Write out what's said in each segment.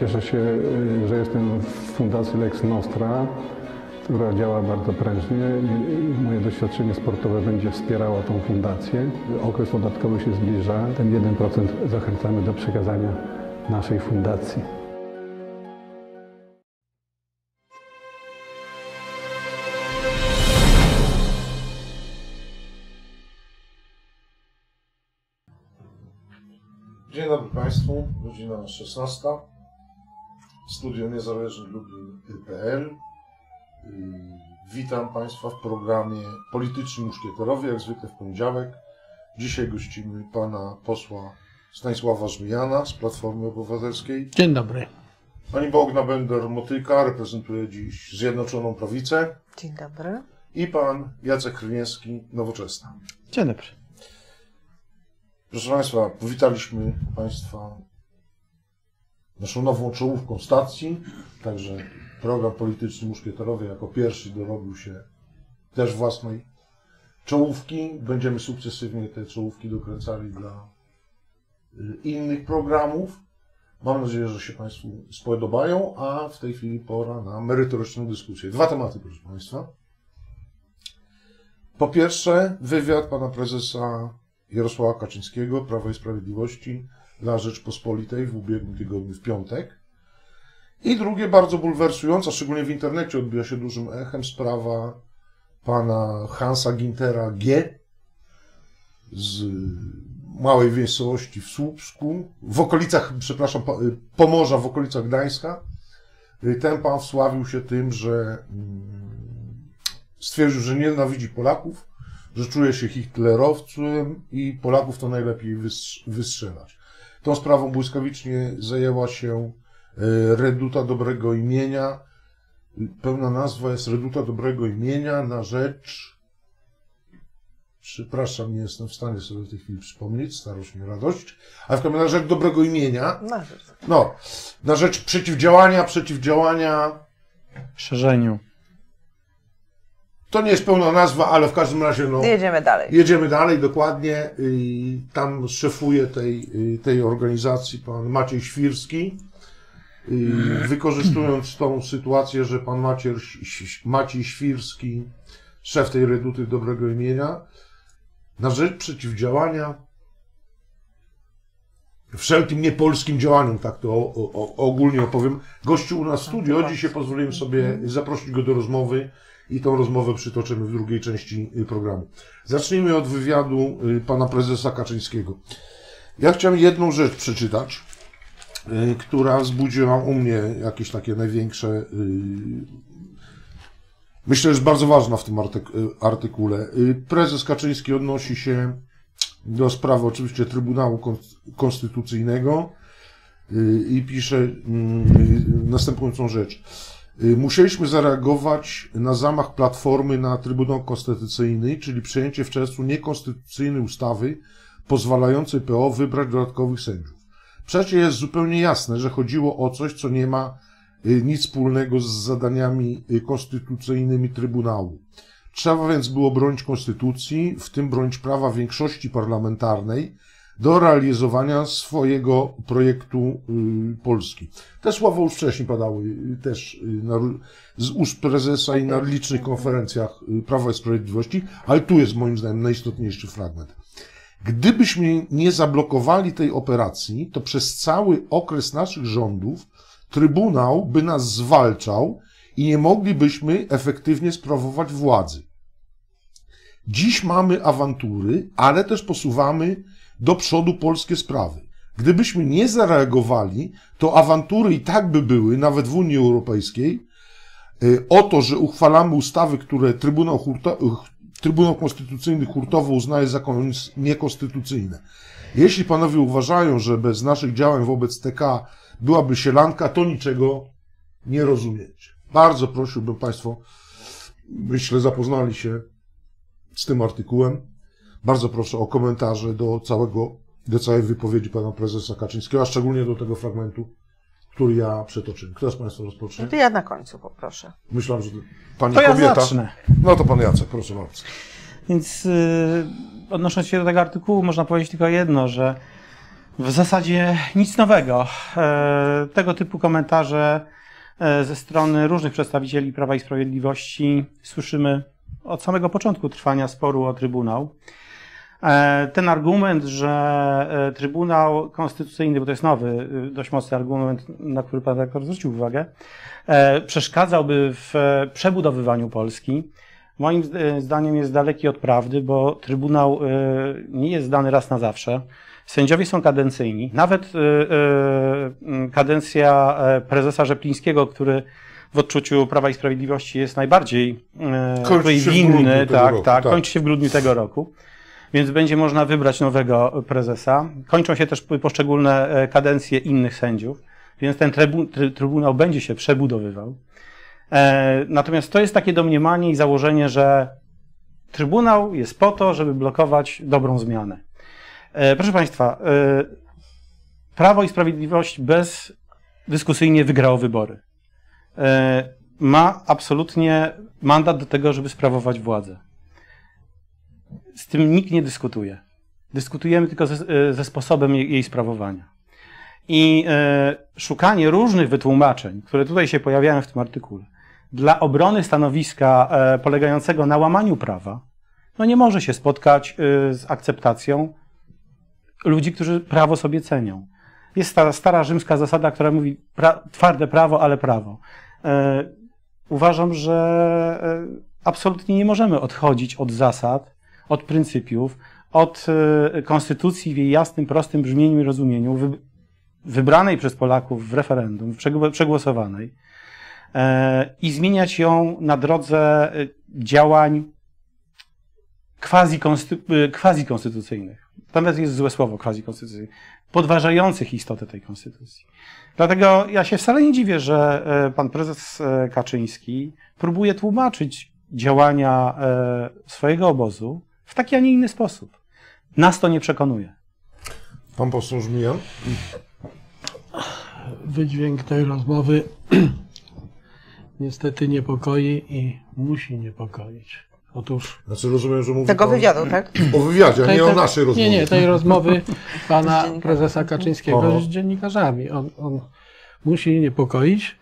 Cieszę się, y, że jestem w Fundacji Lex Nostra, która działa bardzo prężnie. Moje doświadczenie sportowe będzie wspierało tą fundację. Okres podatkowy się zbliża. Ten 1% zachęcamy do przekazania naszej fundacji. Dzień dobry Państwu, godzina 16. Studio Niezależny Lublin.pl Witam Państwa w programie Polityczni Muszkieterowie, jak zwykle w poniedziałek. Dzisiaj gościmy Pana posła Stanisława Żmijana z Platformy Obywatelskiej. Dzień dobry. Pani Bogna Bender-Motyka reprezentuje dziś Zjednoczoną Prawicę. Dzień dobry. I Pan Jacek Kryniewski, Nowoczesna. Dzień dobry. Proszę Państwa, powitaliśmy Państwa naszą nową czołówką stacji, także program polityczny Muszkieterowie jako pierwszy dorobił się też własnej czołówki. Będziemy sukcesywnie te czołówki dokręcali dla y, innych programów. Mam nadzieję, że się Państwu spodobają, a w tej chwili pora na merytoryczną dyskusję. Dwa tematy, proszę Państwa. Po pierwsze, wywiad pana prezesa Jarosława Kaczyńskiego, Prawa i Sprawiedliwości dla Rzeczpospolitej w ubiegłym tygodniu w piątek. I drugie, bardzo bulwersująca, szczególnie w internecie odbiła się dużym echem, sprawa pana Hansa Gintera G. z małej miejscowości w Słupsku, w okolicach, przepraszam, Po- Pomorza, w okolicach Gdańska. Ten pan wsławił się tym, że mm, stwierdził, że nienawidzi Polaków, że czuje się hitlerowcem i Polaków to najlepiej wys- wystrzelać. Tą sprawą błyskawicznie zajęła się e, Reduta Dobrego Imienia. Pełna nazwa jest Reduta Dobrego Imienia na rzecz. Przepraszam, nie jestem w stanie sobie w tej chwili przypomnieć, starość mi radość, ale w każdym razie na rzecz dobrego imienia. Na rzecz. No, na rzecz przeciwdziałania, przeciwdziałania. Szerzeniu. To nie jest pełna nazwa, ale w każdym razie no. Jedziemy dalej. Jedziemy dalej, dokładnie. Tam szefuje tej, tej organizacji pan Maciej Świrski. Wykorzystując tą sytuację, że pan Maciej, Maciej Świrski, szef tej reduty dobrego imienia, na rzecz przeciwdziałania wszelkim niepolskim działaniom, tak to o, o, ogólnie opowiem. Gościu u nas w studio, dzisiaj pozwoliłem sobie zaprosić go do rozmowy i tą rozmowę przytoczymy w drugiej części y, programu. Zacznijmy od wywiadu y, pana prezesa Kaczyńskiego. Ja chciałem jedną rzecz przeczytać, y, która wzbudziła u mnie jakieś takie największe. Myślę, że jest bardzo ważna w tym artyk- artykule. Prezes Kaczyński odnosi się do sprawy oczywiście Trybunału Kon- Konstytucyjnego i pisze mm, następującą rzecz. Y, Musieliśmy zareagować na zamach Platformy na Trybunał Konstytucyjny, czyli przyjęcie w czerwcu niekonstytucyjnej ustawy pozwalającej PO wybrać dodatkowych sędziów. Przecież jest zupełnie jasne, że chodziło o coś, co nie ma y, nic wspólnego z zadaniami y, konstytucyjnymi Trybunału. Trzeba więc było bronić konstytucji, w tym bronić prawa większości parlamentarnej do realizowania swojego projektu y, Polski. Te słowa już wcześniej padały y, też y, na, z ust prezesa i na licznych konferencjach Prawa i Sprawiedliwości, ale tu jest moim zdaniem najistotniejszy fragment. Gdybyśmy nie zablokowali tej operacji, to przez cały okres naszych rządów Trybunał by nas zwalczał i nie moglibyśmy efektywnie sprawować władzy. Dziś mamy awantury, ale też posuwamy do przodu polskie sprawy. Gdybyśmy nie zareagowali, to awantury i tak by były, nawet w Unii Europejskiej, y, o to, że uchwalamy ustawy, które Trybunał, hurto, Trybunał Konstytucyjny hurtowo uznaje za kon- niekonstytucyjne. Jeśli panowie uważają, że bez naszych działań wobec TK byłaby sielanka, to niczego nie rozumiecie. Bardzo prosiłbym Państwo, myślę, zapoznali się z tym artykułem. Bardzo proszę o komentarze do całego, do całej wypowiedzi pana prezesa Kaczyńskiego, a szczególnie do tego fragmentu, który ja przetoczyłem. Kto z Państwa rozpocznie? No to ja na końcu poproszę. Myślałem, że pani To ja kobieta. zacznę. No to pan Jacek, proszę bardzo. Więc yy, odnosząc się do tego artykułu, można powiedzieć tylko jedno, że W zasadzie nic nowego. E, tego typu komentarze e, ze strony różnych przedstawicieli Prawa i Sprawiedliwości słyszymy od samego początku trwania sporu o Trybunał. E, ten argument, że Trybunał Konstytucyjny, bo to jest nowy, dość mocny argument, na który pan rektor zwrócił uwagę, przeszkadzałby w przebudowywaniu Polski, moim zdaniem jest daleki od prawdy, bo Trybunał nie jest zdany raz na zawsze. Sędziowie są kadencyjni. Nawet kadencja e, prezesa Rzeplińskiego, który w odczuciu Prawa i Sprawiedliwości jest najbardziej winny, tak, tak, tak, kończy się w grudniu tego roku. Więc będzie można wybrać nowego prezesa. Kończą się też poszczególne e, kadencje innych sędziów, więc ten trybunał będzie się przebudowywał. E, natomiast to jest takie domniemanie i założenie, że Trybunał jest po to, żeby blokować dobrą zmianę. E, proszę Państwa, Prawo i Sprawiedliwość bezdyskusyjnie wygrało wybory. Ma absolutnie mandat do tego, żeby sprawować władzę. Z tym nikt nie dyskutuje. Dyskutujemy tylko ze, ze sposobem jej, jej sprawowania. I szukanie różnych wytłumaczeń, które tutaj się pojawiają w tym artykule, dla obrony stanowiska polegającego na łamaniu prawa, no nie może się spotkać z akceptacją ludzi, którzy prawo sobie cenią. Jest stara, stara rzymska zasada, która mówi pra, twarde prawo, ale prawo. E, uważam, że e, absolutnie nie możemy odchodzić od zasad, od pryncypiów, od e, konstytucji w jej jasnym, prostym brzmieniu i rozumieniu, wy, wybranej przez Polaków w referendum, przegłosowanej, e, i zmieniać ją na drodze e, działań quasi-konstytucyjnych. Nawet jest złe słowo quasi-konstytucyjnych, podważających istotę tej konstytucji. Dlatego ja się wcale nie dziwię, że pan prezes Kaczyński próbuje tłumaczyć działania swojego obozu w taki, a nie inny sposób. Nas to nie przekonuje. Pan poseł Żmijan? Wydźwięk tej rozmowy niestety niepokoi i musi niepokoić. Otóż. Znaczy rozumiem, że mówi Tego pan wywiadu, tak? O wywiadzie, a nie tej, o naszej rozmowie. Nie, nie, tej rozmowy pana prezesa Kaczyńskiego z dziennikarzami. On, on musi niepokoić,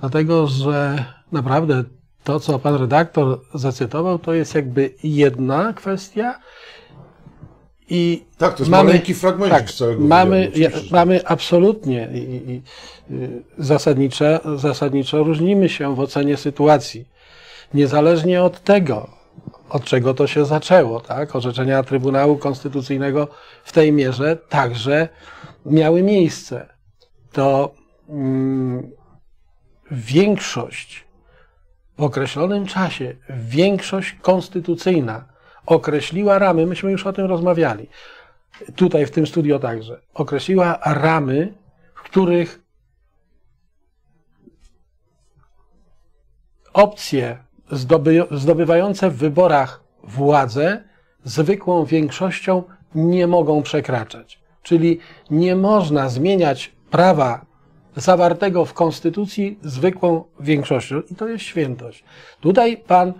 dlatego że naprawdę to, co pan redaktor zacytował, to jest jakby jedna kwestia. I tak, to jest mamy, maleńki fragment tak, całego mamy, ja, mamy absolutnie i, i, i, zasadniczo, zasadniczo różnimy się w ocenie sytuacji. Niezależnie od tego, od czego to się zaczęło, tak? Orzeczenia Trybunału Konstytucyjnego w tej mierze także miały miejsce. To mm, większość w określonym czasie, większość konstytucyjna określiła ramy, myśmy już o tym rozmawiali, tutaj w tym studio także, określiła ramy, w których opcje zdoby, zdobywające w wyborach władzę zwykłą większością nie mogą przekraczać. Czyli nie można zmieniać prawa zawartego w Konstytucji zwykłą większością. I to jest świętość. Tutaj pan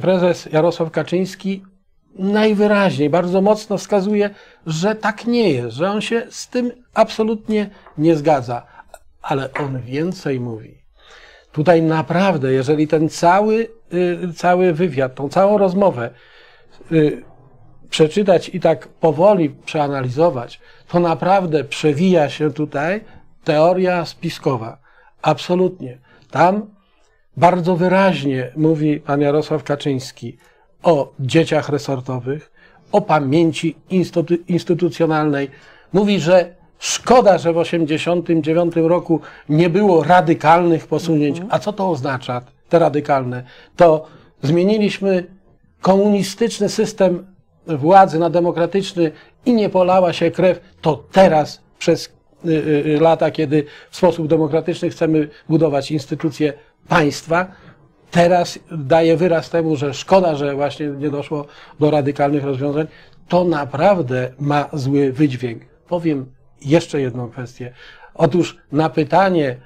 prezes Jarosław Kaczyński najwyraźniej, bardzo mocno wskazuje, że tak nie jest, że on się z tym absolutnie nie zgadza. Ale on więcej mówi. Tutaj naprawdę, jeżeli ten cały, y, cały wywiad, tą całą rozmowę y, przeczytać i tak powoli przeanalizować, to naprawdę przewija się tutaj teoria spiskowa. Absolutnie. Tam bardzo wyraźnie mówi pan Jarosław Kaczyński o dzieciach resortowych, o pamięci instytucjonalnej. Mówi, że Szkoda, że w 1989 roku nie było radykalnych posunięć. A co to oznacza, te radykalne? To zmieniliśmy komunistyczny system władzy na demokratyczny i nie polała się krew, to teraz przez lata, kiedy w sposób demokratyczny chcemy budować instytucje państwa, teraz daje wyraz temu, że szkoda, że właśnie nie doszło do radykalnych rozwiązań, to naprawdę ma zły wydźwięk. Powiem jeszcze jedną kwestię. Otóż na pytanie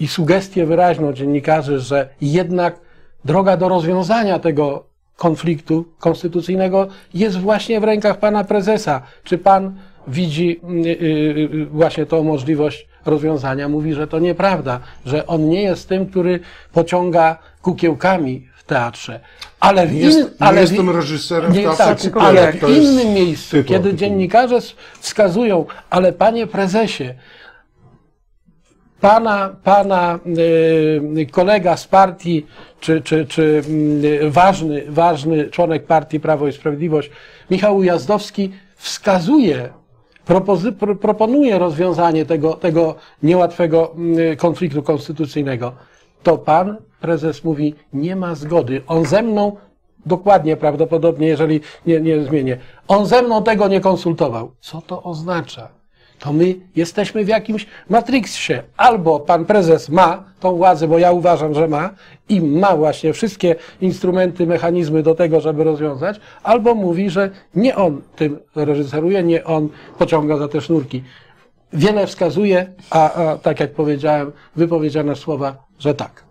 i sugestię wyraźną dziennikarzy, że jednak droga do rozwiązania tego konfliktu konstytucyjnego jest właśnie w rękach pana prezesa. Czy pan widzi y, y, y, właśnie tą możliwość rozwiązania, mówi, że to nieprawda, że on nie jest tym, który pociąga kukiełkami w teatrze. Ale w Nie, jest, in- nie ale w- jestem reżyserem nie, w tak, ale w innym miejscu, tytuł kiedy dziennikarze wskazują, ale panie prezesie, pana, pana y, kolega z partii, czy, czy, czy y, ważny, ważny członek partii Prawo i Sprawiedliwość, Michał Ujazdowski, wskazuje, propozy, pro, proponuje rozwiązanie tego, tego niełatwego y, konfliktu konstytucyjnego, to pan prezes mówi, nie ma zgody. On ze mną, dokładnie prawdopodobnie, jeżeli nie, nie zmienię, on ze mną tego nie konsultował. Co to oznacza? To my jesteśmy w jakimś matrixie. Albo pan prezes ma tą władzę, bo ja uważam, że ma i ma właśnie wszystkie instrumenty, mechanizmy do tego, żeby rozwiązać, albo mówi, że nie on tym reżyseruje, nie on pociąga za te sznurki. Wiele wskazuje, a, a tak jak powiedziałem, wypowiedziane słowa, że tak.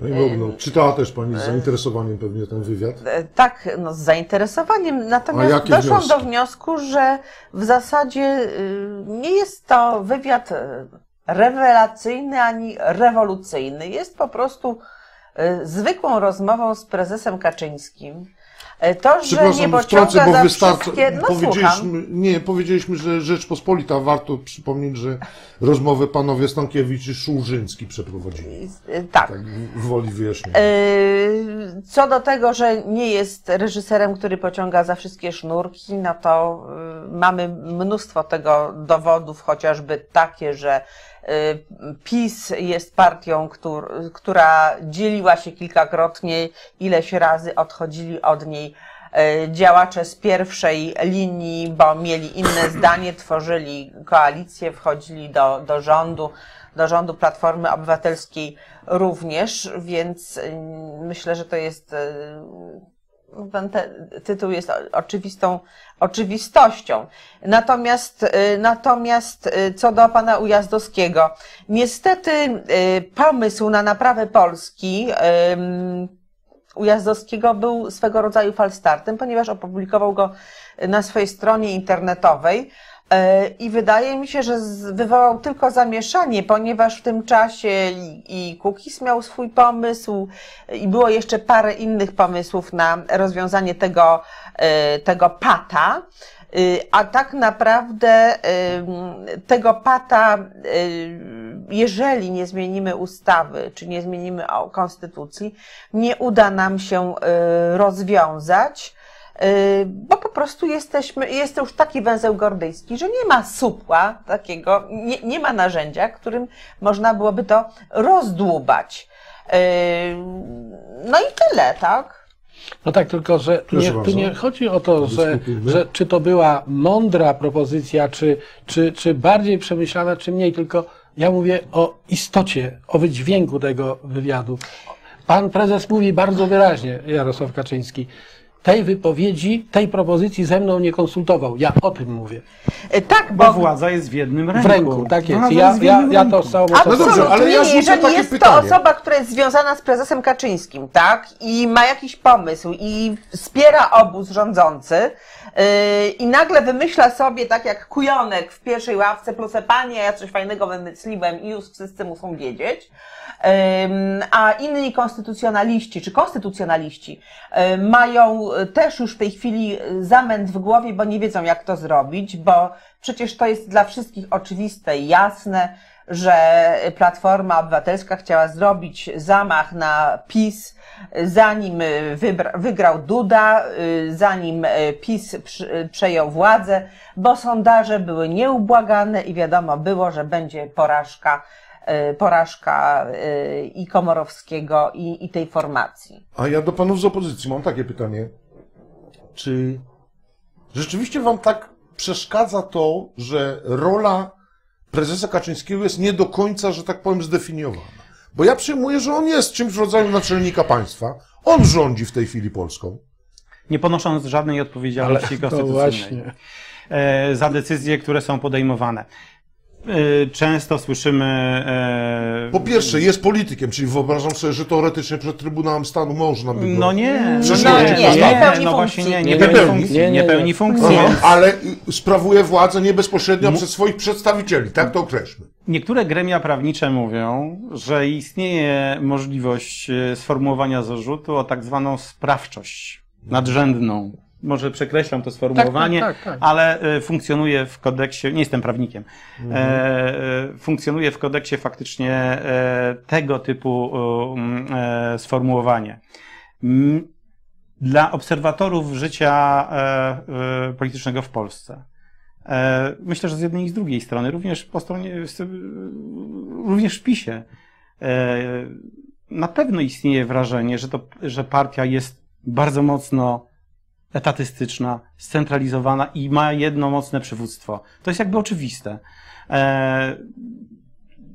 Pani Bogno, czytała też Pani z zainteresowaniem pewnie ten wywiad. E, Tak, no z zainteresowaniem. Natomiast doszłam wnioski? do wniosku, że w zasadzie y, nie jest to wywiad y, rewelacyjny ani rewolucyjny. Jest po prostu zwykłą rozmową z prezesem Kaczyńskim. E, To, że nie pociąga bo za wystarczy. wszystkie... No powiedzieliśmy, nie, powiedzieliśmy, że Rzeczpospolita, warto przypomnieć, że rozmowę panowie Stankiewicz i Szulżyński przeprowadzili. Y, Tak. Tak, woli wyjaśnienia. Yy, Co do tego, że nie jest reżyserem, który pociąga za wszystkie sznurki, no to mamy mnóstwo tego dowodów, chociażby takie, że PiS jest partią, któr, która dzieliła się kilkakrotnie, ileś razy odchodzili od niej yy, działacze z pierwszej linii, bo mieli inne zdanie, tworzyli koalicję, wchodzili do, do rządu do rządu Platformy Obywatelskiej również, więc y, myślę, że to jest, ten te, tytuł jest oczywistą oczywistością. Natomiast, y, natomiast y, co do pana Ujazdowskiego, niestety y, pomysł na naprawę Polski Ujazdowskiego był swego rodzaju falstartem, ponieważ opublikował go na swojej stronie internetowej. E, I wydaje mi się, że wywołał tylko zamieszanie, ponieważ w tym czasie i, Kukis miał swój pomysł i było jeszcze parę innych pomysłów na rozwiązanie tego, e, tego pata. Y, A tak naprawdę tego pata, jeżeli nie zmienimy ustawy, czy nie zmienimy konstytucji, nie uda nam się rozwiązać, bo po prostu jesteśmy, jest to już taki węzeł gordyjski, że nie ma supła takiego, nie, nie ma narzędzia, którym można byłoby to rozdłubać. Y, No i tyle, tak? No tak, tylko że nie, tu nie chodzi o to, że, że czy to była mądra propozycja, czy, czy, czy bardziej przemyślana, czy mniej, tylko ja mówię o istocie, o wydźwięku tego wywiadu. Pan prezes mówi bardzo wyraźnie, Jarosław Kaczyński, tej wypowiedzi, tej propozycji ze mną nie konsultował. Ja o tym mówię. Y, Tak, Bo bo władza jest w jednym ręku. W ręku, tak jest. Ja, w ja, ja to z całą No dobrze, Absolutnie ale ja Jeżeli takie jest pytanie. to osoba, która jest związana z prezesem Kaczyńskim, tak, i ma jakiś pomysł i wspiera obóz rządzący yy, i nagle wymyśla sobie, tak jak kujonek w pierwszej ławce, proszę panie, ja coś fajnego wymyśliłem i już wszyscy muszą wiedzieć, Ym, a inni konstytucjonaliści, czy konstytucjonaliści y, mają też już w tej chwili y, zamęt w głowie, bo nie wiedzą jak to zrobić, bo przecież to jest dla wszystkich oczywiste i jasne, że Platforma Obywatelska chciała zrobić zamach na PiS, y, zanim y, wygrał Duda, y, zanim y, PiS y, przejął władzę, bo sondaże były nieubłagane i wiadomo było, że będzie porażka y, porażka y, i Komorowskiego, i, i tej formacji. A ja do panów z opozycji mam takie pytanie. Czy rzeczywiście wam tak przeszkadza to, że rola prezesa Kaczyńskiego jest nie do końca, że tak powiem, zdefiniowana? Bo ja przyjmuję, że on jest czymś w rodzaju naczelnika państwa. On rządzi w tej chwili Polską. Nie ponosząc żadnej odpowiedzialności to konstytucyjnej właśnie. e, za decyzje, które są podejmowane. Y, Często słyszymy. e, Po pierwsze, jest politykiem, czyli wyobrażam sobie, że teoretycznie przed Trybunałem Stanu można by go... No nie, Przecież no nie, nie, nie, nie, nie pełni no funkcji. właśnie nie, nie, Nie pełni funkcji, Nie, nie, nie nie. pełni funkcji. Aha, ale sprawuje władzę nie bezpośrednio przez swoich przedstawicieli, tak to określmy. Niektóre gremia prawnicze mówią, że istnieje możliwość e, sformułowania zarzutu o tak zwaną sprawczość nadrzędną. Może przekreślam to sformułowanie, Tak, tak, tak, tak. ale e, funkcjonuje w kodeksie, nie jestem prawnikiem, e, e, funkcjonuje w kodeksie faktycznie e, tego typu e, sformułowanie. Dla obserwatorów życia e, e, politycznego w Polsce E, Myślę, że z jednej i z drugiej strony, również po stronie, również w PiSie, e, na pewno istnieje wrażenie, że, to, że partia jest bardzo mocno etatystyczna, scentralizowana i ma jedno mocne przywództwo. To jest jakby oczywiste. E,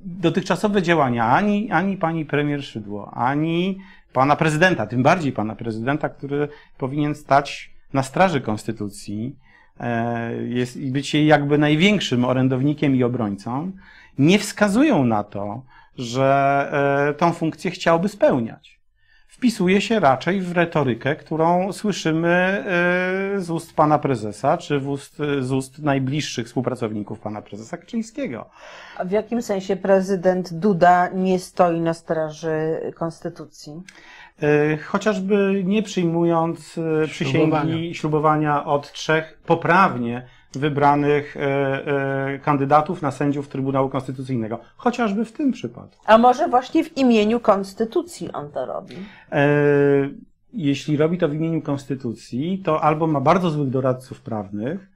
Dotychczasowe działania ani, ani pani premier Szydło, ani pana prezydenta, tym bardziej pana prezydenta, który powinien stać na straży konstytucji, e, jest, i być jej jakby największym orędownikiem i obrońcą, nie wskazują na to, że e, tą funkcję chciałby spełniać. Wpisuje się raczej w retorykę, którą słyszymy e, z ust pana prezesa, czy w ust, z ust najbliższych współpracowników pana prezesa Kaczyńskiego. A w jakim sensie prezydent Duda nie stoi na straży konstytucji? E, Chociażby nie przyjmując e, przysięgi, Ślubowania. ślubowania od trzech poprawnie wybranych e, e, kandydatów na sędziów Trybunału Konstytucyjnego. Chociażby w tym przypadku. A może właśnie w imieniu konstytucji on to robi? E, Jeśli robi to w imieniu Konstytucji, to albo ma bardzo złych doradców prawnych,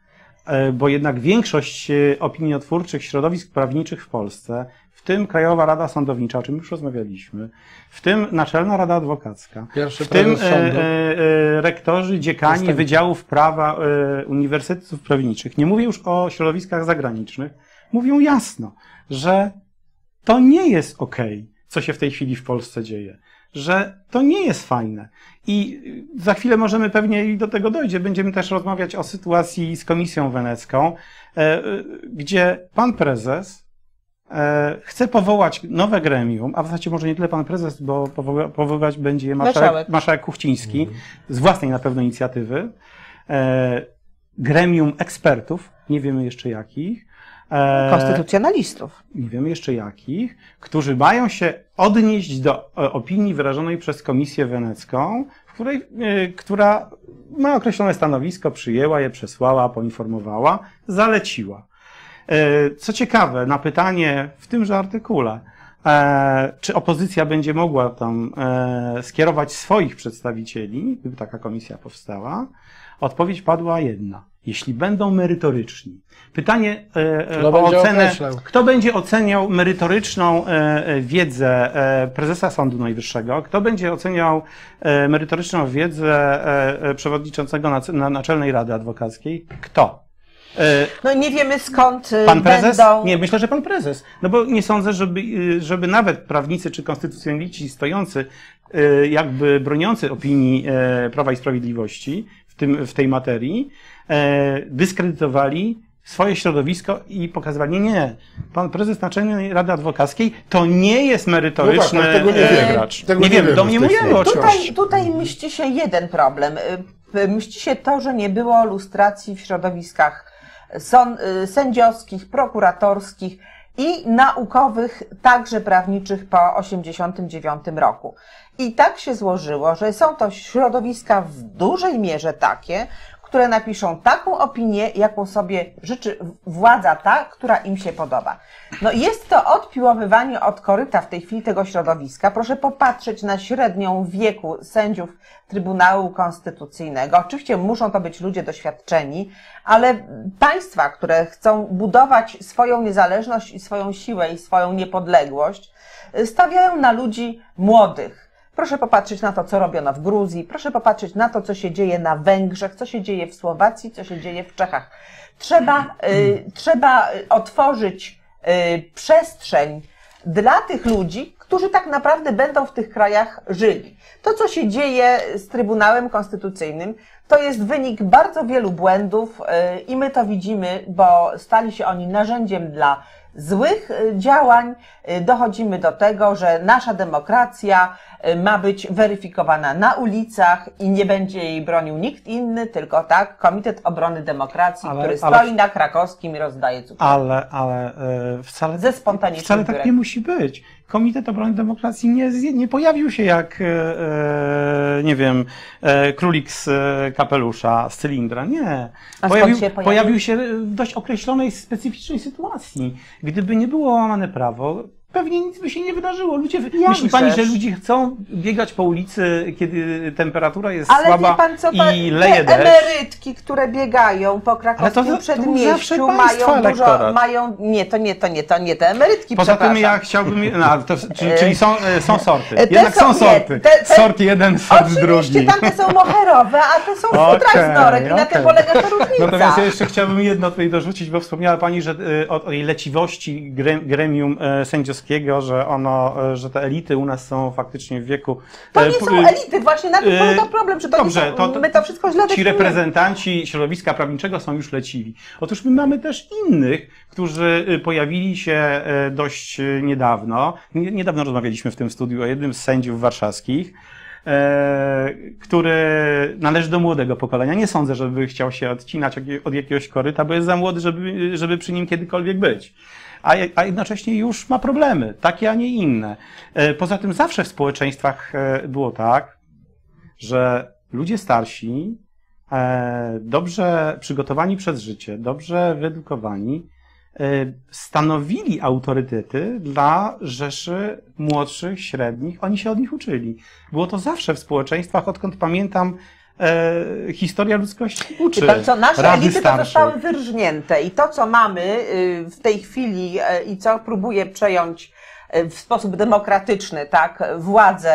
bo jednak większość opiniotwórczych środowisk prawniczych w Polsce, w tym Krajowa Rada Sądownicza, o czym już rozmawialiśmy, w tym Naczelna Rada Adwokacka, Pierwszy w tym e, e, e, rektorzy, dziekani Następny. wydziałów prawa e, uniwersytetów prawniczych, nie mówię już o środowiskach zagranicznych, mówią jasno, że to nie jest okej, co się w tej chwili w Polsce dzieje. Że to nie jest fajne. I za chwilę możemy pewnie i do tego dojdzie. Będziemy też rozmawiać o sytuacji z Komisją Wenecką, e, y, gdzie pan prezes e, chce powołać nowe gremium, a w zasadzie może nie tyle pan prezes, bo powoływać będzie je marszałek, Marszałek. Kuchciński z własnej na pewno inicjatywy. E, gremium ekspertów, nie wiemy jeszcze jakich. E, Konstytucjonalistów. nie wiemy jeszcze jakich, którzy mają się odnieść do e, opinii wyrażonej przez Komisję Wenecką, w której, e, która ma określone stanowisko, przyjęła je, przesłała, poinformowała, zaleciła. E, Co ciekawe, na pytanie w tymże artykule, e, czy opozycja będzie mogła tam e, skierować swoich przedstawicieli, gdyby taka komisja powstała, odpowiedź padła jedna. Jeśli będą merytoryczni. Pytanie Kto o będzie ocenę, określał? kto będzie oceniał merytoryczną wiedzę prezesa Sądu Najwyższego, kto będzie oceniał merytoryczną wiedzę przewodniczącego nac- na Naczelnej Rady Adwokackiej? Kto? E, No nie wiemy skąd y, Pan prezes? będą... Nie, myślę, że pan prezes. No bo nie sądzę, żeby, y, żeby nawet prawnicy czy konstytucjonaliści stojący, y, jakby broniący opinii e, Prawa i Sprawiedliwości w, tym, w tej materii, e, dyskredytowali swoje środowisko i pokazywali, nie, nie, pan prezes Naczelnej Rady Adwokackiej to nie jest merytoryczny No tak, tego nie wiemy. gracz. Tego nie domniemujemy oczywiście. Tutaj, tutaj mści się jeden problem. Mści się to, że nie było lustracji w środowiskach sędziowskich, prokuratorskich i naukowych, także prawniczych po 1989 roku. I tak się złożyło, że są to środowiska w dużej mierze takie, które napiszą taką opinię, jaką sobie życzy władza ta, która im się podoba. No jest to odpiłowywanie od koryta w tej chwili tego środowiska. Proszę popatrzeć na średnią wieku sędziów Trybunału Konstytucyjnego. Oczywiście muszą to być ludzie doświadczeni, ale państwa, które chcą budować swoją niezależność i swoją siłę i swoją niepodległość, stawiają na ludzi młodych. Proszę popatrzeć na to, co robiono w Gruzji, proszę popatrzeć na to, co się dzieje na Węgrzech, co się dzieje w Słowacji, co się dzieje w Czechach. Trzeba, y, trzeba otworzyć y, przestrzeń dla tych ludzi, którzy tak naprawdę będą w tych krajach żyli. To, co się dzieje z Trybunałem Konstytucyjnym, To jest wynik bardzo wielu błędów y, i my to widzimy, bo stali się oni narzędziem dla złych y, działań. Y, Dochodzimy do tego, że nasza demokracja y, ma być weryfikowana na ulicach i nie będzie jej bronił nikt inny, tylko tak, Komitet Obrony Demokracji, Ale- który ale- stoi na krakowskim i rozdaje cukierki. Ale, ale wcale, Ze spontanicznych wcale tak nie musi być. Komitet Obrony Demokracji nie, nie pojawił się jak, e, e, nie wiem, e, królik z e, kapelusza, z cylindra. Nie. Pojawił, się pojawił? pojawił się w dość określonej, specyficznej sytuacji. Gdyby nie było łamane prawo, pewnie nic by się nie wydarzyło. Ludzie, myśli pani, że ludzie chcą biegać po ulicy, kiedy temperatura jest Ale słaba wie pan co, pan, i leje deszcz? emerytki, które biegają po krakowskim to- to przedmieściu, mają dużo, mają, nie, to nie, to nie, to nie te emerytki, Poza tym ja chciałbym, no, to, czyli, czyli są, e, są sorty. Te Jednak są, są- nie, sorty. te- te- Sort jeden, sort Oczywiście, drugi. tamte są moherowe, a te są futra z norek i na tym polega ta różnica. Natomiast ja jeszcze chciałbym jedno tutaj dorzucić, bo wspomniała Pani że, e, o, o leciwości gre- gremium e, że ono, e, że te elity u nas są faktycznie w wieku. To e, nie p- są elity, właśnie na tym e, polega problem, że to Dobrze, nie są, to, to, my to wszystko źle Ci reprezentanci środowiska prawniczego są już leciwi. Otóż my mamy też innych, którzy y, pojawili się e, dość niedawno. Nie- Niedawno rozmawialiśmy w tym studiu o jednym z sędziów warszawskich, e, który należy do młodego pokolenia. Nie sądzę, żeby chciał się odcinać od- od jakiegoś koryta, bo jest za młody, żeby, żeby przy nim kiedykolwiek być. A, a jednocześnie już ma problemy, takie, a nie inne. E, Poza tym zawsze w społeczeństwach e, było tak, że ludzie starsi, e, dobrze przygotowani przez życie, dobrze wyedukowani, stanowili autorytety dla rzeszy młodszych, średnich. Oni się od nich uczyli. Było to zawsze w społeczeństwach, odkąd pamiętam, e, historia ludzkości uczy. Pan co, nasze rady elity to starszych. zostały wyrżnięte i to, co mamy y, w tej chwili y, i co próbuje przejąć y, w sposób demokratyczny, tak, władzę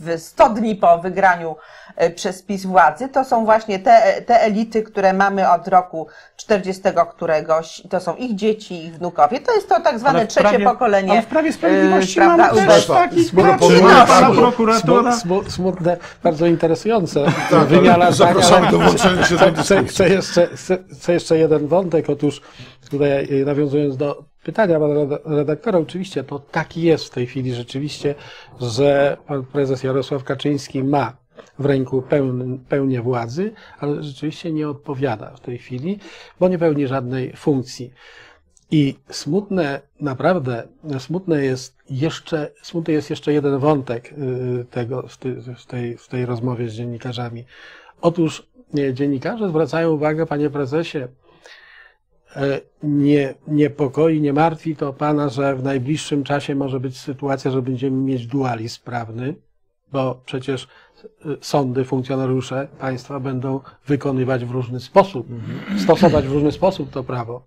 w 100 dni po wygraniu y, przez PiS władzy, to są właśnie te, te elity, które mamy od roku 40 któregoś, to są ich dzieci, ich wnukowie, to jest to tak zwane w trzecie prawie- pokolenie. Ale w Prawie Sprawiedliwości y, prawda, mamy też Państwa, takich smutno- pracy, smutno- nasza smutno- prokuratura. Smu, smu, smutne, bardzo interesujące Tak, wymiana zdań, zapraszamy ale do włączenia się do dyskusji. chcę, jeszcze, chcę, chcę jeszcze jeden wątek. Otóż tutaj e, nawiązując do pytania pana reda- redaktora, oczywiście to tak jest w tej chwili rzeczywiście, że pan prezes Jarosław Kaczyński ma w ręku pełn, pełnię władzy, ale rzeczywiście nie odpowiada w tej chwili, bo nie pełni żadnej funkcji. I smutne, naprawdę smutne jest jeszcze, smutny jest jeszcze jeden wątek y, tego, w, ty, w, tej, w tej rozmowie z dziennikarzami. Otóż nie, dziennikarze zwracają uwagę, panie prezesie, nie, niepokoi, nie martwi to pana, że w najbliższym czasie może być sytuacja, że będziemy mieć dualizm prawny, bo przecież y, sądy, funkcjonariusze państwa będą wykonywać w różny sposób, stosować w różny sposób to prawo.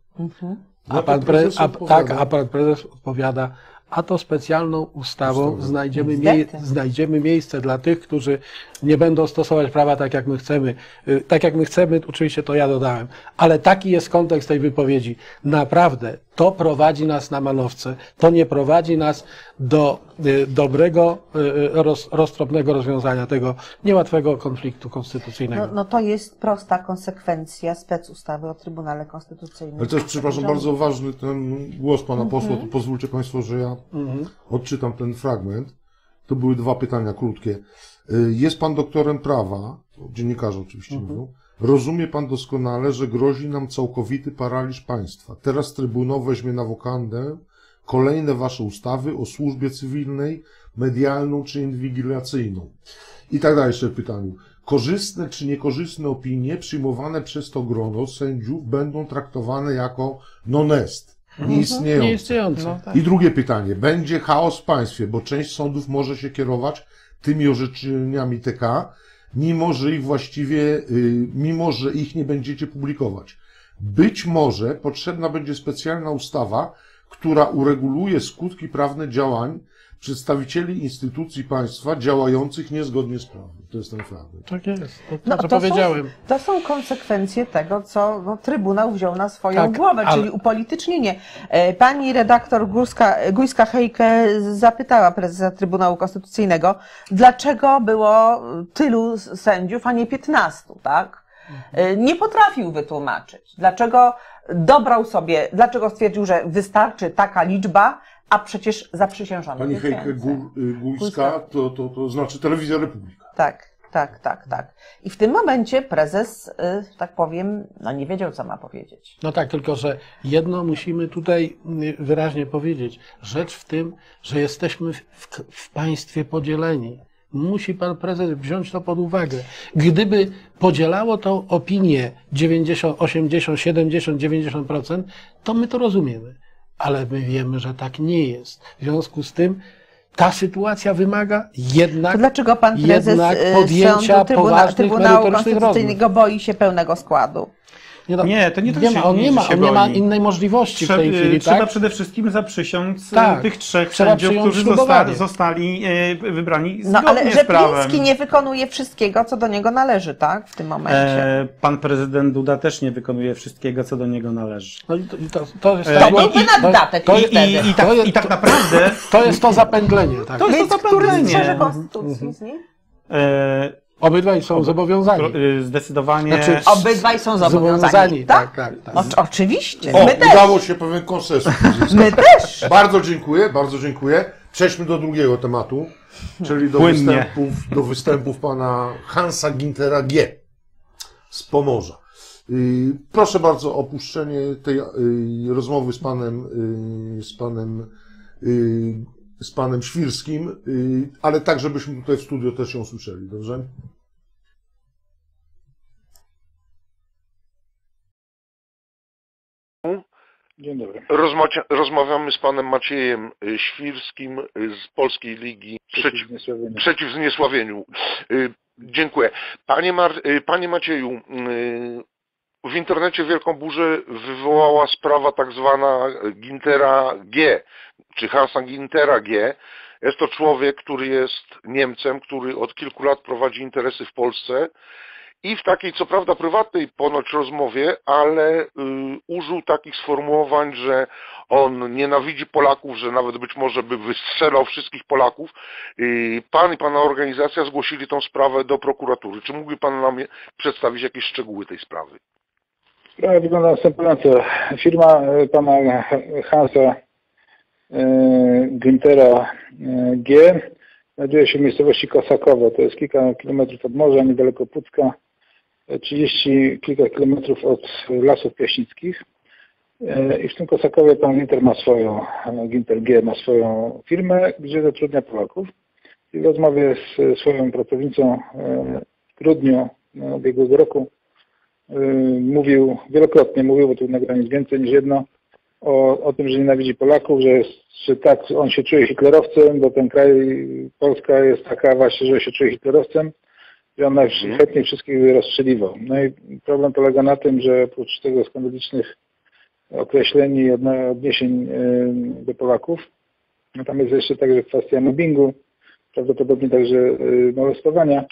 A Na to pan, pre, prezes a, tak, a pan prezes odpowiada, a to specjalną ustawą znajdziemy, mie znajdziemy miejsce dla tych, którzy nie będą stosować prawa tak, jak my chcemy. Y, Tak, jak my chcemy, oczywiście to ja dodałem, ale taki jest kontekst tej wypowiedzi. Naprawdę, to prowadzi nas na manowce, to nie prowadzi nas do y, dobrego, y, y, roz, roztropnego rozwiązania tego niełatwego konfliktu konstytucyjnego. No, no to jest prosta konsekwencja specustawy o Trybunale Konstytucyjnym. Ale też, przepraszam, bardzo ważny ten głos pana posła, to pozwólcie państwo, że ja odczytam ten fragment. To były dwa pytania krótkie. Jest pan doktorem prawa, dziennikarze oczywiście mówią. Rozumie pan doskonale, że grozi nam całkowity paraliż państwa. Teraz Trybunał weźmie na wokandę kolejne wasze ustawy o służbie cywilnej, medialną czy inwigilacyjną. I tak dalej jeszcze w pytaniu. Korzystne czy niekorzystne opinie przyjmowane przez to grono sędziów będą traktowane jako non-est, nieistniejące. Nieistniejące. No, tak. I drugie pytanie. Będzie chaos w państwie, bo część sądów może się kierować tymi orzeczeniami TK, mimo że ich właściwie, y, mimo że ich nie będziecie publikować. Być może potrzebna będzie specjalna ustawa, która ureguluje skutki prawne działań przedstawicieli instytucji państwa działających niezgodnie z prawem. To jest ten fragment. Tak jest, to, to No, co to powiedziałem. Są, to są konsekwencje tego, co no, Trybunał wziął na swoją Tak, głowę, ale- czyli upolitycznienie. E, Pani redaktor Górska, Gujska-Hejke zapytała prezesa Trybunału Konstytucyjnego, dlaczego było tylu sędziów, a nie 15, tak? E, Nie potrafił wytłumaczyć, dlaczego dobrał sobie, dlaczego stwierdził, że wystarczy taka liczba, a przecież zaprzysiężono Pani jest Hejke więcej. Gór, y, Górska to, to, to znaczy Telewizja Republika. Tak, tak, tak, tak. I w tym momencie prezes, y, tak powiem, no nie wiedział, co ma powiedzieć. No tak, tylko że jedno musimy tutaj y, wyraźnie powiedzieć. Rzecz w tym, że jesteśmy w, w państwie podzieleni. Musi pan prezes wziąć to pod uwagę. Gdyby podzielało tą opinię 90, 80, 70, 90%, to my to rozumiemy. Ale my wiemy, że tak nie jest. W związku z tym ta sytuacja wymaga jednak To dlaczego pan prezes jednak y, podjęcia sądu Trybuna, poważnych, Trybunału Konstytucyjnego boi się pełnego składu? No, Nie, to nie to, nie że ma, on nie ma, on nie ma innej możliwości w Trzeba, tej chwili, trzeba tak? przede wszystkim zaprzysiąc e, Tak. tych trzech sędziów, którzy zostali, zostali e, wybrani No zgodnie ale z prawem. Rzepliński nie wykonuje wszystkiego, co do niego należy, tak? W tym momencie. E, pan prezydent Duda też nie wykonuje wszystkiego, co do niego należy. No i to, to, to jest E, tak, i- naddatek to- i i- tak, To jest- I tak naprawdę to jest to zapędlenie, tak? To jest Więc to który zapętlenie. strzeże konstytucji z nim? e, Obydwaj są zobowiązani. e, zdecydowanie... Znaczy, Obydwaj są zobowiązani, Zobowiązani, tak? tak, tak, tak. O, oczywiście, O, my też. udało się pewien konsensus. My też. Bardzo dziękuję, bardzo dziękuję. Przejdźmy do drugiego tematu, czyli do Płynnie. występów, do występów pana Hansa Gintera G. z Pomorza. Y, Proszę bardzo o opuszczenie tej y, rozmowy z panem, y, z panem, y, z panem Świrskim, y, ale tak, żebyśmy tutaj w studio też ją słyszeli, dobrze? Dzień dobry. Rozmacia- rozmawiamy z panem Maciejem y, Świrskim y, z Polskiej Ligi Przeciw. Przeciw Zniesławieniu. Y, Dziękuję. Panie, Mar- panie Macieju, w internecie wielką burzę wywołała sprawa tak zwana Gintera G, czy Hansa Gintera G. Jest to człowiek, który jest Niemcem, który od kilku lat prowadzi interesy w Polsce i w takiej, co prawda, prywatnej ponoć rozmowie, ale y, użył takich sformułowań, że on nienawidzi Polaków, że nawet być może by wystrzelał wszystkich Polaków. Y, pan i pana organizacja zgłosili tą sprawę do prokuratury. Czy mógłby pan nam przedstawić jakieś szczegóły tej sprawy? Sprawa wygląda następująco. Firma e, pana Hansa e, Güntera e, G znajduje się w miejscowości Kosakowo. To jest kilka kilometrów od morza, niedaleko Pucka, 30 kilka kilometrów od Lasów Piaśnickich. E, I w tym Kosakowie pan Ginter ma swoją, e, Ginter G ma swoją firmę, gdzie zatrudnia Polaków. I w rozmowie z swoją pracownicą e, w grudniu e, ubiegłego roku y, mówił, wielokrotnie mówił, bo tu nagrań jest więcej niż jedno, o, o tym, że nienawidzi Polaków, że, jest, że tak, on się czuje hitlerowcem, bo ten kraj, Polska jest taka właśnie, że się czuje hitlerowcem i on najchętniej wszystkich rozstrzeliwał. No i problem polega na tym, że oprócz tego skandalicznych określeń i odniesień do Polaków, no tam jest jeszcze także kwestia mobbingu, prawdopodobnie także molestowania,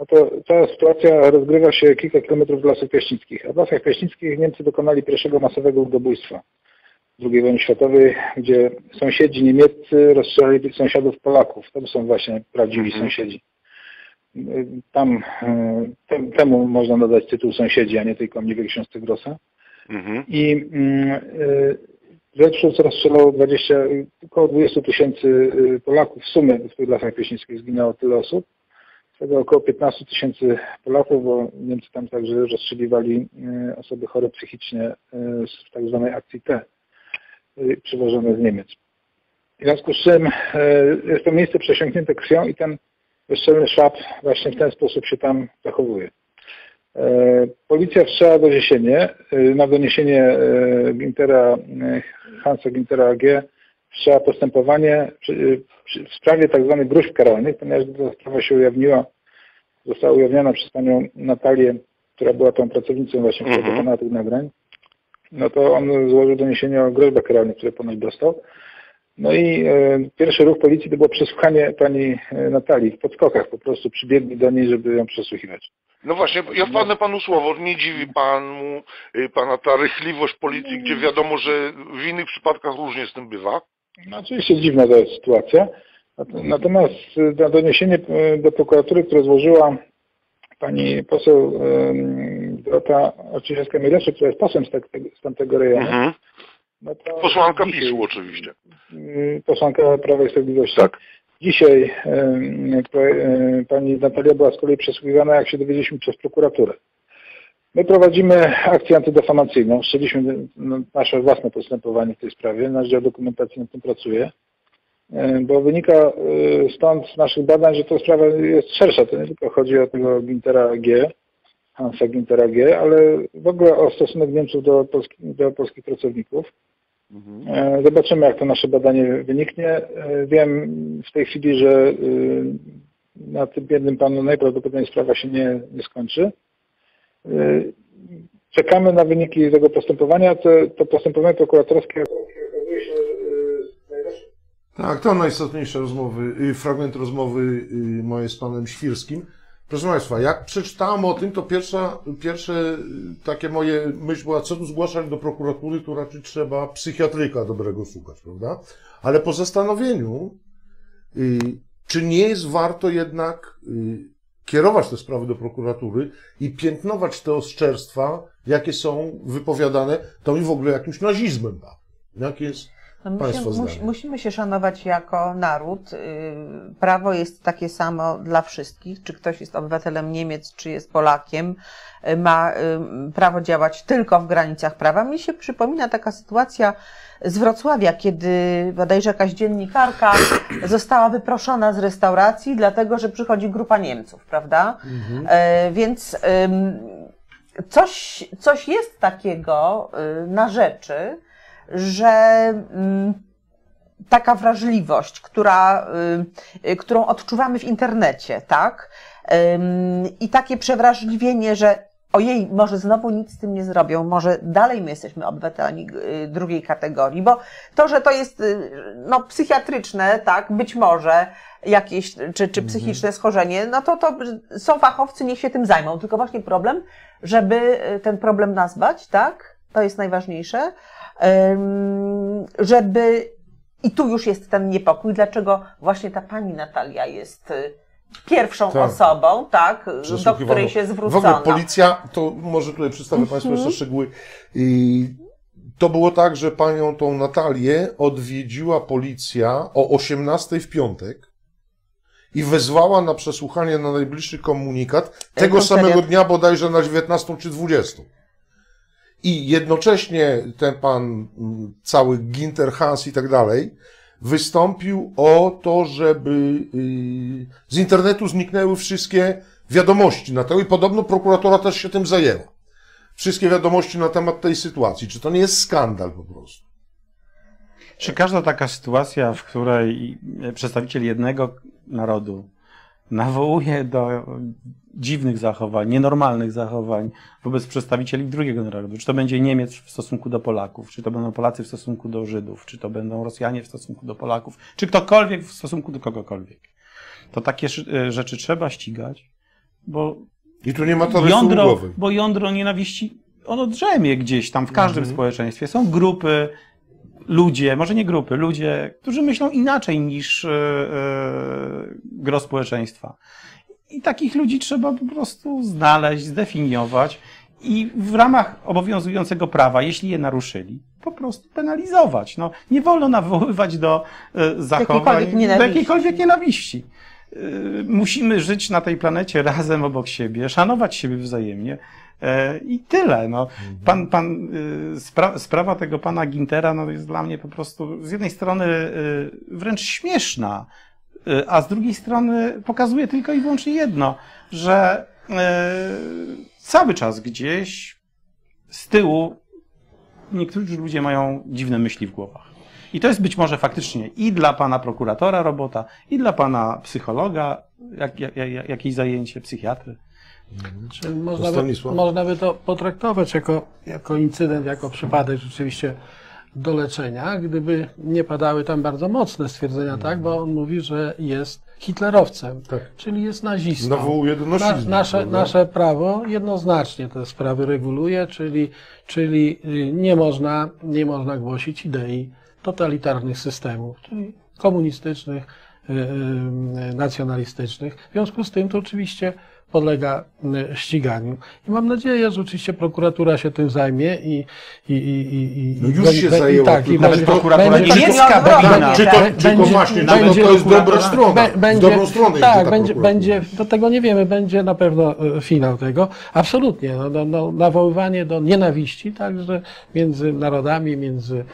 no to cała sytuacja rozgrywa się kilka kilometrów w Lasach Piaśnickich. A w Lasach Piaśnickich Niemcy dokonali pierwszego masowego ludobójstwa II wojny światowej, gdzie sąsiedzi niemieccy rozstrzelali sąsiadów Polaków. To są właśnie prawdziwi Mhm. sąsiedzi. Tam tem, temu można nadać tytuł sąsiedzi, a nie tylko mniwej książce Grossa. Mhm. I mm, y, Rzeczów rozstrzelało 20, około 20 tysięcy y, Polaków w sumie w tych lasach pieśnickich zginęło tyle osób. Z tego około 15 tysięcy Polaków, bo Niemcy tam także rozstrzeliwali osoby chore psychicznie z tak zwanej akcji T, przywożone z Niemiec. W związku z czym jest to miejsce przesiąknięte krwią i ten bezczelny szwab właśnie w ten sposób się tam zachowuje. E, Policja wszczęła doniesienie, na doniesienie e, Gintera, e, Hansa Gintera AG wszczęła postępowanie w sprawie tak zwanych gruźb karalnych, ponieważ ta sprawa się ujawniła, została ujawniona przez panią Natalię, która była tą pracownicą właśnie, która dokonała tych nagrań, no to on złożył doniesienie o groźbach karalnych, które ponoć dostał. No i e, pierwszy ruch policji to było przesłuchanie pani e, Natalii w podskokach. Po prostu przybiegli do niej, żeby ją przesłuchiwać. No właśnie, ja wpadnę panu słowo, nie dziwi panu, y, pana ta rychliwość policji, gdzie wiadomo, że w innych przypadkach różnie z tym bywa. No, oczywiście dziwna to jest sytuacja. Nat- Natomiast e, na doniesienie e, do prokuratury, które złożyła pani poseł Dorota Oczyszewska-Mielewczyk, która jest posłem z, tak, z tamtego rejonu, Mhm. No to Posłanka dzisiaj- PiSu oczywiście. y, posłanka Prawa i Sprawiedliwości. Tak. Dzisiaj pani Natalia była z kolei przesłuchiwana, jak się dowiedzieliśmy, przez prokuraturę. My prowadzimy akcję antydefamacyjną. Wszczęliśmy no, nasze własne postępowanie w tej sprawie. Nasz dział dokumentacji nad tym pracuje. Bo wynika e, stąd z naszych badań, że ta sprawa jest szersza. To nie tylko chodzi o tego Gintera G, Hansa Gintera G, ale w ogóle o stosunek Niemców do, polski, do polskich pracowników. E, Zobaczymy, jak to nasze badanie wyniknie. E, Wiem w tej chwili, że e, na tym biednym panu najprawdopodobniej sprawa się nie, nie skończy. E, Czekamy na wyniki tego postępowania. To, to postępowanie prokuratorskie okazuje się najlepsze. Tak, to najistotniejsze rozmowy, y, fragment rozmowy y, mojej z panem Świrskim. Proszę Państwa, jak przeczytałem o tym, to pierwsza, pierwsze y, takie moje myśl była, co tu zgłaszać do prokuratury, to raczej trzeba psychiatryka dobrego szukać, prawda? Ale po zastanowieniu, y, czy nie jest warto jednak y, kierować te sprawy do prokuratury i piętnować te oszczerstwa, jakie są wypowiadane, to mi w ogóle jakimś nazizmem pachnie. Jak jest No my Państwo się, zdanie. mus, musimy się szanować jako naród. Yy, Prawo jest takie samo dla wszystkich. Czy ktoś jest obywatelem Niemiec, czy jest Polakiem, yy, ma yy, prawo działać tylko w granicach prawa. Mi się przypomina taka sytuacja z Wrocławia, kiedy bodajże jakaś dziennikarka została wyproszona z restauracji, dlatego że przychodzi grupa Niemców, prawda? E, Więc ym, coś, coś jest takiego y, na rzeczy, że ym, taka wrażliwość, która, y, którą odczuwamy w internecie, tak? I takie przewrażliwienie, że ojej, może znowu nic z tym nie zrobią, może dalej my jesteśmy obywatelami y, drugiej kategorii, bo to, że to jest y, no, psychiatryczne, tak, być może jakieś, czy, czy psychiczne schorzenie, no to, to są fachowcy, niech się tym zajmą. Tylko właśnie problem, żeby ten problem nazwać, tak, to jest najważniejsze, żeby, i tu już jest ten niepokój, dlaczego właśnie ta pani Natalia jest y, pierwszą Tak. osobą, tak, do której się W zwrócono. ogóle policja, to może tutaj przedstawię Państwu Mhm. jeszcze szczegóły. I to było tak, że panią tą Natalię odwiedziła policja o 18 w piątek i wezwała na przesłuchanie na najbliższy komunikat tego samego dnia bodajże na 19 czy 20. I jednocześnie ten pan, cały Ginter Hans i tak dalej, wystąpił o to, żeby y, z internetu zniknęły wszystkie wiadomości na to i podobno prokuratora też się tym zajęła. Wszystkie wiadomości na temat tej sytuacji. Czy to nie jest skandal po prostu? Czy każda taka sytuacja, w której przedstawiciel jednego narodu nawołuje do dziwnych zachowań, nienormalnych zachowań wobec przedstawicieli drugiego narodu, czy to będzie Niemiec w stosunku do Polaków, czy to będą Polacy w stosunku do Żydów, czy to będą Rosjanie w stosunku do Polaków, czy ktokolwiek w stosunku do kogokolwiek, to takie sz- rzeczy trzeba ścigać, bo I tu nie ma taryfy jądro, bo jądro nienawiści, ono drzemie gdzieś tam w każdym społeczeństwie. Są grupy, ludzie, może nie grupy, ludzie, którzy myślą inaczej niż e, e, gro społeczeństwa. I takich ludzi trzeba po prostu znaleźć, zdefiniować i w ramach obowiązującego prawa, jeśli je naruszyli, po prostu penalizować. No, nie wolno nawoływać do e, zachowań, Jakiejkolwiek do nienawiści. jakiejkolwiek nienawiści. Y, Musimy żyć na tej planecie razem obok siebie, szanować siebie wzajemnie. E, I tyle. No. Pan, pan, y, spra sprawa tego pana Gintera no, jest dla mnie po prostu z jednej strony wręcz śmieszna, a z drugiej strony pokazuje tylko i wyłącznie jedno, że y, cały czas gdzieś z tyłu niektórzy ludzie mają dziwne myśli w głowach. I to jest być może faktycznie i dla pana prokuratora robota, i dla pana psychologa jak, jak, jak, jakieś zajęcie, psychiatry. Można, by, można by to potraktować jako, jako incydent, jako przypadek rzeczywiście do leczenia, gdyby nie padały tam bardzo mocne stwierdzenia, tak, bo on mówi, że jest hitlerowcem, Tak. czyli jest nazistą. Nawołuje do Na, nasizmu. nasze, nasze prawo jednoznacznie te sprawy reguluje, czyli, czyli y, nie można, nie można głosić idei totalitarnych systemów, czyli komunistycznych, y, y, nacjonalistycznych. W związku z tym to oczywiście podlega ściganiu. I mam nadzieję, że oczywiście prokuratura się tym zajmie i, i, i, i, i No już się zajęła, tak, i Nawet prokuratura będzie- niemiecka będzie- powinna. Czy to, Tak. czy to właśnie, będzie to, jest dobra strona? Będzie, dobrą stronę tak, ta będzie, będzie, do tego nie wiemy, będzie na pewno e, finał tego. Absolutnie, no, no, no, nawoływanie do nienawiści, także między narodami, między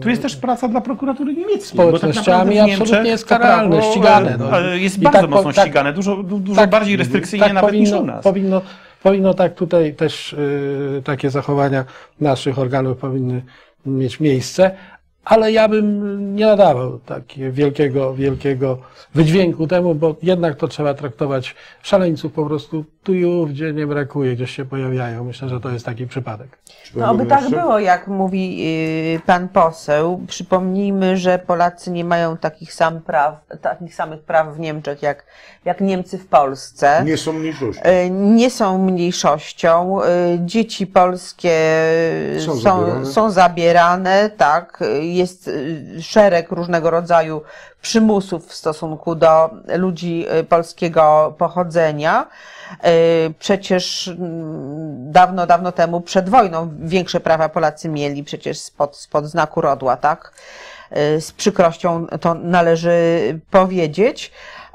Tu jest też praca dla prokuratury niemieckiej. tak Społecznościami w absolutnie jest karalne, ścigane, e, no. e, Jest I bardzo tak mocno tak- ścigane, dużo, du- dużo tak- bardziej restrykcyjnie tak nawet powinno, niż u nas. Powinno, powinno tak tutaj też y, takie zachowania naszych organów powinny mieć miejsce, ale ja bym nie nadawał takiego wielkiego, wielkiego wydźwięku temu, bo jednak to trzeba traktować szaleńców po prostu tu i ówdzie nie brakuje, gdzieś się pojawiają. Myślę, że to jest taki przypadek. No, oby tak było, jak mówi y, pan poseł. Przypomnijmy, że Polacy nie mają takich, sam praw, takich samych praw w Niemczech jak, jak Niemcy w Polsce. Nie są mniejszości. Y, Nie są mniejszością. Y, Dzieci polskie Są są, zabierane. są zabierane, tak. Jest szereg różnego rodzaju przymusów w stosunku do ludzi y, polskiego pochodzenia. Y, Przecież mm, dawno, dawno temu, przed wojną, większe prawa Polacy mieli przecież spod, spod znaku rodła, tak? Y, Z przykrością to należy powiedzieć.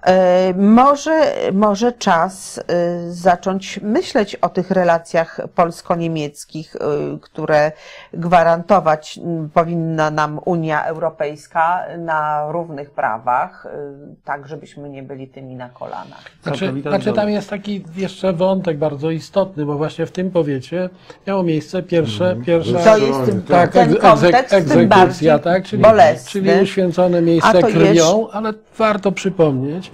Y, Może, może czas y, zacząć myśleć o tych relacjach polsko-niemieckich, y, które gwarantować powinna nam Unia Europejska na równych prawach, tak żebyśmy nie byli tymi na kolanach. Znaczy, znaczy tam jest taki jeszcze wątek bardzo istotny, bo właśnie w tym powiecie miało miejsce pierwsze, pierwsza To jest ten, tak, ten kontekst tym egzekucja, tak, czyli, bolesny. czyli uświęcone miejsce krwią, ale warto przypomnieć,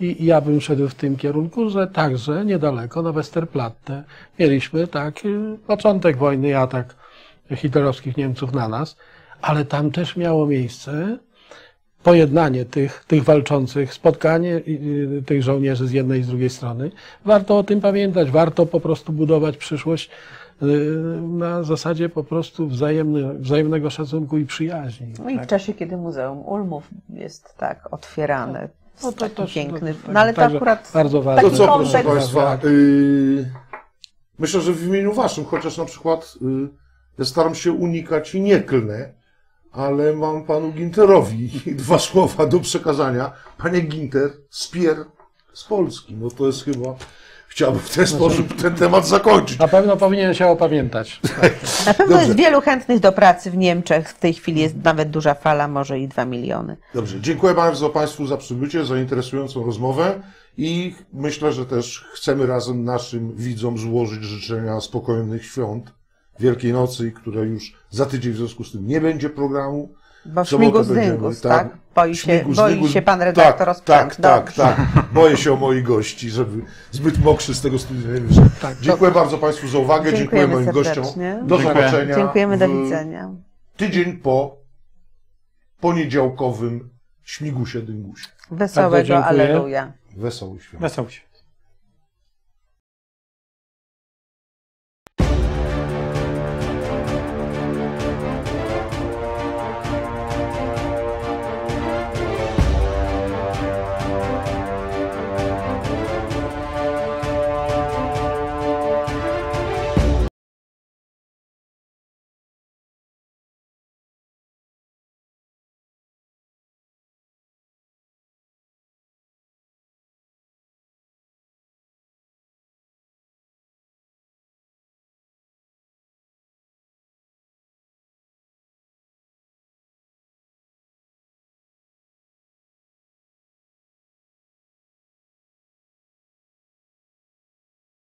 i i ja bym szedł w tym kierunku, że także niedaleko na Westerplatte mieliśmy tak początek wojny atak hitlerowskich Niemców na nas, ale tam też miało miejsce pojednanie tych, tych walczących, spotkanie y, y, tych żołnierzy z jednej i z drugiej strony. Warto o tym pamiętać, warto po prostu budować przyszłość na zasadzie po prostu wzajemny, wzajemnego szacunku i przyjaźni. No i w czasie, kiedy Muzeum Ulmów jest tak otwierane. No to taki też- piękny. no, No ale to akurat bardzo taki ważne. To co, proszę. Państwa, yy, myślę, że w imieniu Waszym, chociaż na przykład yy, ja staram się unikać i nie klnę, ale mam Panu Ginterowi dwa słowa do przekazania. Panie Ginter, spier z Polski. No to jest chyba, chciałbym w ten sposób ten temat zakończyć. Na pewno powinien się opamiętać. Na pewno Dobrze. jest wielu chętnych do pracy w Niemczech. W tej chwili jest nawet duża fala, może i dwa miliony. Dobrze, dziękuję bardzo Państwu za przybycie, za interesującą rozmowę i myślę, że też chcemy razem naszym widzom złożyć życzenia spokojnych świąt Wielkiej Nocy, które już za tydzień w związku z tym nie będzie programu. Bo śmigus dyngus, tak? Boi się, Śmigus boi się pan redaktor tak, sprzęt. tak, Dobrze. tak, tak. Boję się o moich gości, żeby zbyt mokrzy z tego studia nie wyszedł. Tak, to- Dziękuję bardzo Państwu za uwagę, dziękuję Dziękujemy moim gościom. Do Dziękuję. zobaczenia. Dziękujemy, do widzenia. Tydzień po poniedziałkowym śmigusie dyngusie. Wesołego. Aleluja. Wesołych świąt. Wesoł się.